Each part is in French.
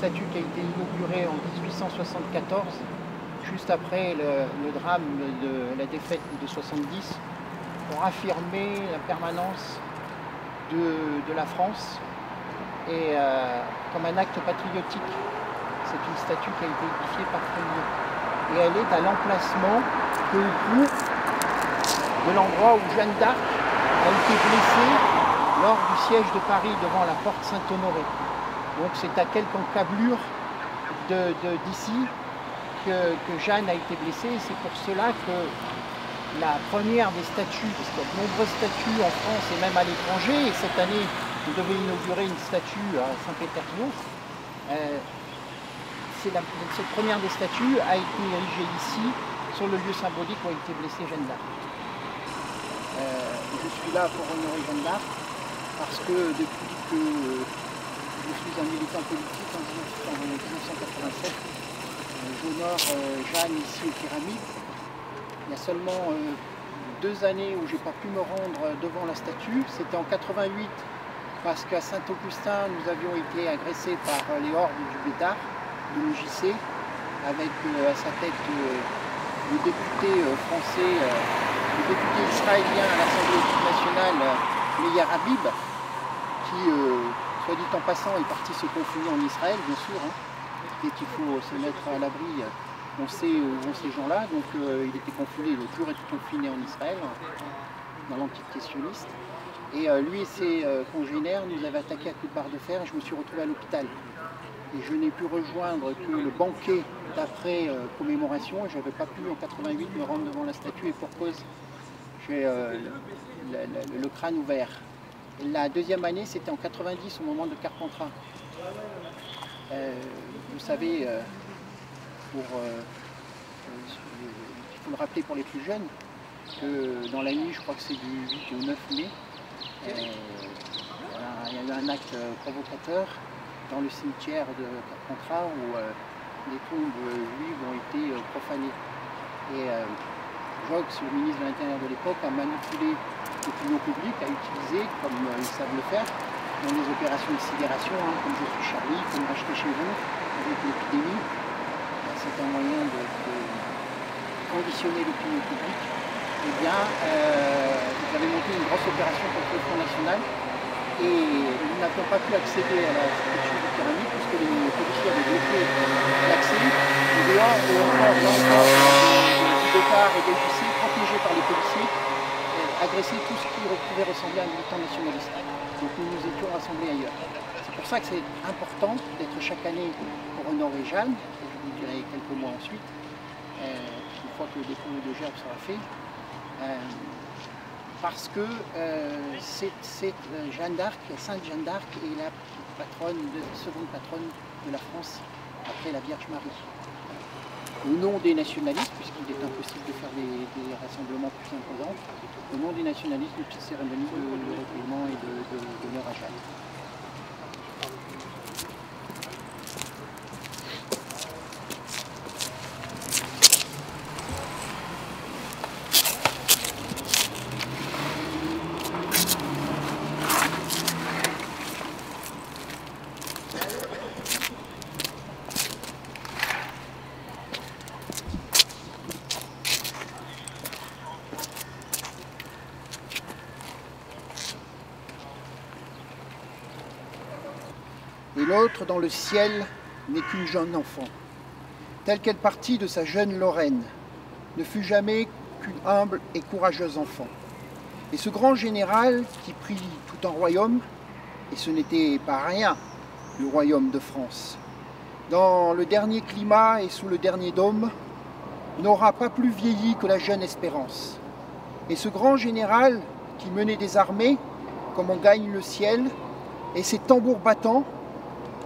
statue qui a été inaugurée en 1874, juste après le, drame de la défaite de 70, pour affirmer la permanence de, la France et euh, comme un acte patriotique. C'est une statue qui a été édifiée par Frémilly. Et elle est à l'emplacement peu au de l'endroit où Jeanne d'Arc a été blessée lors du siège de Paris devant la porte Saint-Honoré. Donc c'est à quelques encablures d'ici que, Jeanne a été blessée. C'est pour cela que la première des statues, parce qu'il y a de nombreuses statues en France et même à l'étranger, et cette année, vous devez inaugurer une statue à Saint-Pétersbourg. Euh, cette première des statues a été érigée ici, sur le lieu symbolique où a été blessée Jeanne d'Arc. Euh, je suis là pour honorer Jeanne d'Arc, parce que depuis que je suis un militant politique en 1987, euh, j'honore Jeanne ici aux pyramides il y a seulement euh, deux années où j'ai pas pu me rendre devant la statue. C'était en 88 parce qu'à Saint-Augustin, nous avions été agressés par euh, les hordes du Bédard, de l'OJC, avec euh, à sa tête le député français, le député israélien à l'Assemblée nationale, Meir Habib, qui, soit dit en passant, est parti se confiner en Israël, bien sûr, hein, et qu'il faut se mettre à l'abri on sait où vont ces gens-là. Donc euh, il était confiné, a toujours été confiné en Israël, dans l'antique questionniste. Et euh, lui et ses euh, congénères nous avaient attaqué à coups de barre de fer et je me suis retrouvé à l'hôpital. Et je n'ai pu rejoindre que le banquet d'après commémoration. Je n'avais pas pu en 88 me rendre devant la statue et pour cause, j'ai le, crâne ouvert. La deuxième année, c'était en 90 au moment de Carpentras. vous savez, pour, euh, il faut le rappeler pour les plus jeunes, que dans la nuit, je crois que c'est du 8 au 9 mai, euh, il y a eu un acte provocateur dans le cimetière de Carpentras où euh, les tombes juives ont été profanées. Jox, le ministre de l'Intérieur de l'époque, a manipulé l'opinion publique, a utilisé, comme ils savent le faire, dans les opérations de sidération, hein, comme Je suis Charlie, comme Racheter chez vous, avec l'épidémie, c'est un moyen de, conditionner l'opinion publique, eh bien, euh, vous avez monté une grosse opération contre le Front National et nous n'avons pas pu accéder à la structure du pyramide puisque les policiers avaient bloqué l'accès. Et dehors, et Bécard et des protégés par les policiers, euh, agressaient tout ce qui pouvait ressembler à un militant nationaliste. Donc nous nous étions rassemblés ailleurs. C'est pour ça que c'est important d'être chaque année pour honorer Jeanne, vous dirai quelques mois ensuite, euh, une fois que le dépôt de gerbe sera fait, euh, parce que c'est Jeanne d'Arc, Sainte Jeanne d'Arc est la patronne, seconde patronne de la France après la Vierge Marie. Au nom des nationalistes, puisqu'il est impossible de faire des, rassemblements plus imposants, au nom des nationalistes, une petite cérémonie de, de et de, de, à Jeanne. L'autre dans le ciel n'est qu'une jeune enfant. Telle qu'elle partit de sa jeune Lorraine, ne fut jamais qu'une humble et courageuse enfant. Et ce grand général qui prit tout un royaume, et ce n'était pas rien, le royaume de France, dans le dernier climat et sous le dernier dôme, n'aura pas plus vieilli que la jeune espérance. Et ce grand général qui menait des armées, comme on gagne le ciel, et ses tambours battants,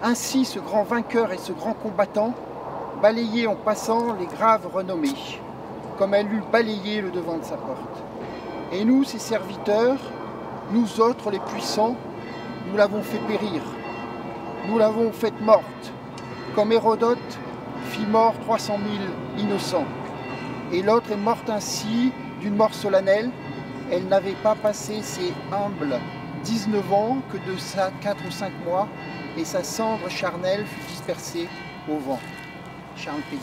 ainsi ce grand vainqueur et ce grand combattant balayait en passant les graves renommées, comme elle eût balayé le devant de sa porte. Et nous, ses serviteurs, nous autres les puissants, nous l'avons fait périr, nous l'avons faite morte, comme Hérodote fit mort 300 000 innocents. Et l'autre est morte ainsi, d'une mort solennelle, elle n'avait pas passé ses humbles 19 ans que de ça 4 ou 5 mois, et sa cendre charnelle fut dispersée au vent. Charles Péguy.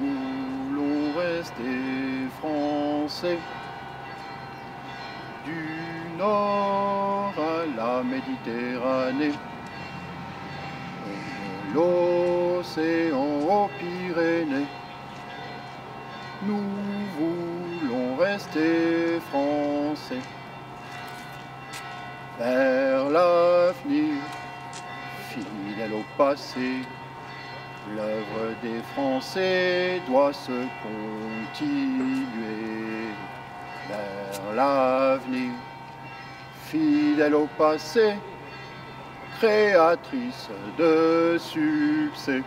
Nous voulons rester français du nord à la Méditerranée l'océan aux Pyrénées. Rester français vers l'avenir, fidèle au passé. L'œuvre des Français doit se continuer vers l'avenir, fidèle au passé, créatrice de succès.